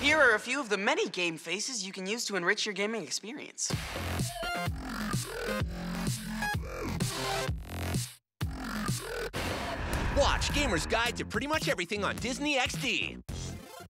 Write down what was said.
Here are a few of the many game faces you can use to enrich your gaming experience. Watch Gamer's Guide to pretty much everything on Disney XD.